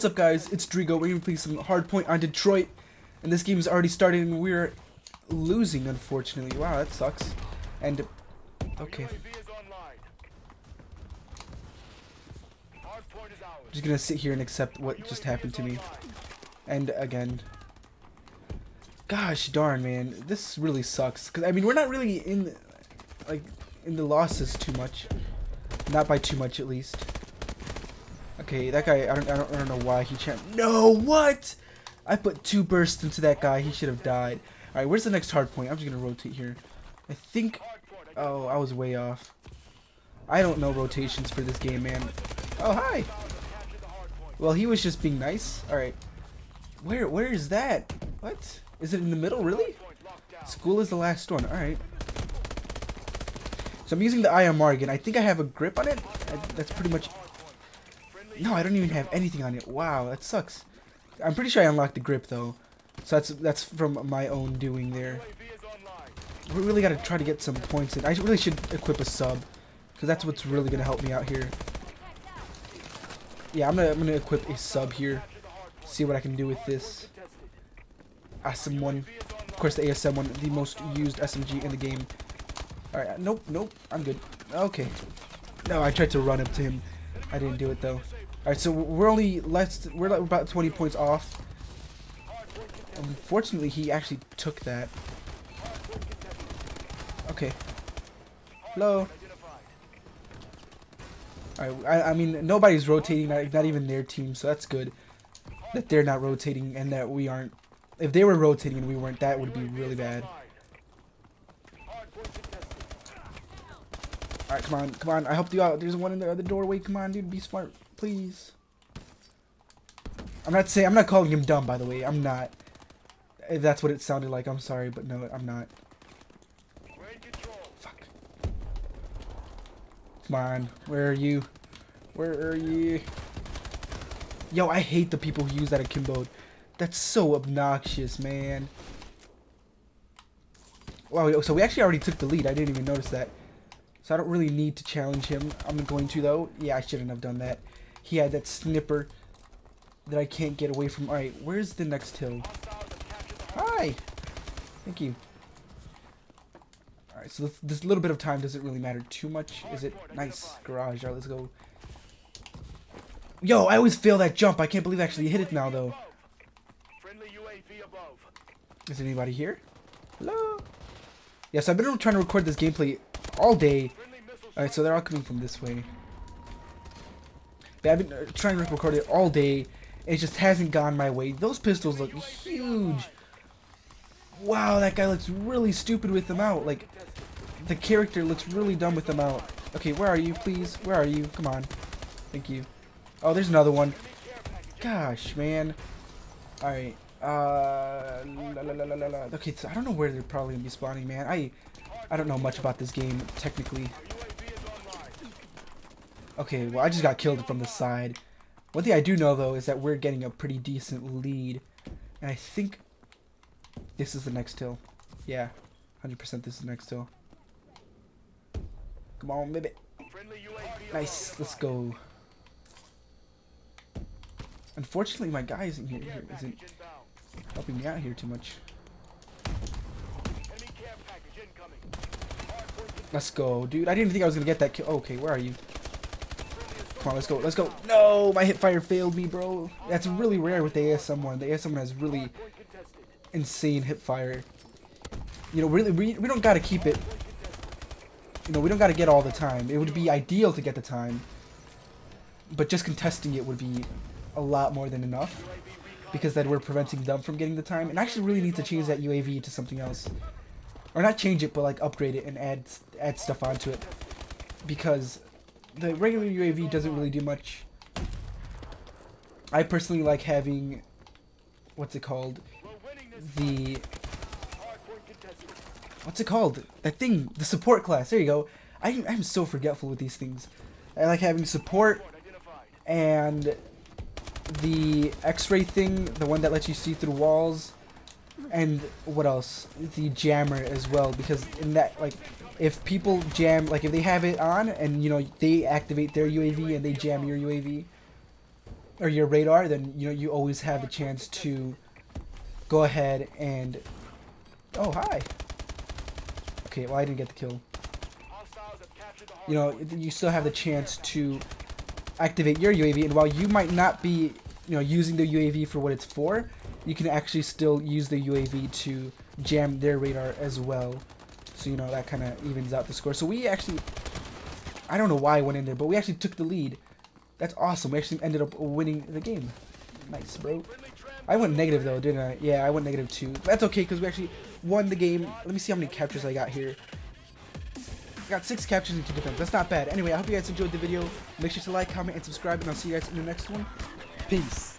What's up guys, it's Drigo, we're gonna play some Hardpoint on Detroit, and this game is already starting and we're losing unfortunately. Wow, that sucks. And, okay. I'm just gonna sit here and accept what just happened to me. And again. Gosh darn man, this really sucks. Cause I mean we're not really in, like, in the losses too much. Not by too much at least. Okay, that guy, I don't, I don't, I don't know why he can't. No, what? I put two bursts into that guy. He should have died. Alright, where's the next hard point? I'm just going to rotate here. I think... Oh, I was way off. I don't know rotations for this game, man. Oh, hi. Well, he was just being nice. Alright. Where, where is that? What? Is it in the middle, really? School is the last one. Alright. So I'm using the IMR again. I think I have a grip on it. I, that's pretty much no, I don't even have anything on it. Wow, that sucks. I'm pretty sure I unlocked the grip though. So that's that's from my own doing there. We really gotta try to get some points in. I really should equip a sub. Because that's what's really gonna help me out here. Yeah, I'm gonna I'm gonna equip a sub here. See what I can do with this. ASM one. Of course the ASM one, the most used SMG in the game. Alright, nope, nope, I'm good. Okay. No, I tried to run up to him. I didn't do it though. Alright, so we're only less, we're about 20 points off. Unfortunately, he actually took that. Okay. Hello? Alright, I, I mean, nobody's rotating, not, not even their team, so that's good. That they're not rotating and that we aren't. If they were rotating and we weren't, that would be really bad. Alright, come on, come on, I helped you out. There's one in the other doorway, come on, dude, be smart please. I'm not saying I'm not calling him dumb by the way. I'm not. If that's what it sounded like, I'm sorry, but no, I'm not. Fuck. Come on, where are you? Where are you? Yo, I hate the people who use that akimbo. That's so obnoxious, man. Wow, so we actually already took the lead. I didn't even notice that. So I don't really need to challenge him. I'm going to, though. Yeah, I shouldn't have done that. He had that snipper that I can't get away from. Alright, where's the next hill? Hi! Thank you. Alright, so this, little bit of time doesn't really matter too much, is it? Nice. Garage. Alright, let's go. Yo, I always fail that jump. I can't believe I actually hit it now, though. Is anybody here? Hello? Yes, I've been trying to record this gameplay all day. Alright, so they're all coming from this way. But I've been uh, trying to record it all day. It just hasn't gone my way. Those pistols look huge. Wow, that guy looks really stupid with them out. Like, the character looks really dumb with them out. Okay, where are you, please? Where are you? Come on. Thank you. Oh, there's another one. Gosh, man. Alright. Uh, la, la, la, okay, so I don't know where they're probably going to be spawning, man. I, I don't know much about this game, technically. Okay, well, I just got killed from the side. One thing I do know, though, is that we're getting a pretty decent lead. And I think this is the next hill. Yeah, 100% this is the next hill. Come on, baby. Nice, let's go. Unfortunately, my guy isn't here, isn't helping me out here too much. Let's go, dude. I didn't think I was gonna get that kill. Okay, where are you? Come on, let's go, let's go. No, my hip fire failed me, bro. That's really rare with the AS-1. The AS-1 has really insane hip fire. You know, really, we, we don't gotta keep it. You know, we don't gotta get all the time. It would be ideal to get the time. But just contesting it would be a lot more than enough. Because then we're preventing them from getting the time. And I actually really need to change that UAV to something else. Or not change it, but like upgrade it and add add stuff onto it. Because the regular UAV doesn't really do much. I personally like having, what's it called, the, what's it called, that thing, the support class, there you go. I, I'm so forgetful with these things. I like having support and the x-ray thing, the one that lets you see through walls, and what else? The jammer as well, because in that, like, if people jam, like if they have it on and you know they activate their UAV and they jam your UAV, or your radar, then you know you always have the chance to go ahead and. Oh hi. Okay, well I didn't get the kill. You know you still have the chance to activate your UAV, and while you might not be you know using the UAV for what it's for, you can actually still use the UAV to jam their radar as well. So, you know, that kind of evens out the score. So we actually, I don't know why I went in there, but we actually took the lead. That's awesome. We actually ended up winning the game. Nice, bro. I went negative, though, didn't I? Yeah, I went negative, too. That's okay, because we actually won the game. Let me see how many captures I got here. I got six captures into defense. That's not bad. Anyway, I hope you guys enjoyed the video. Make sure to like, comment, and subscribe, and I'll see you guys in the next one. Peace.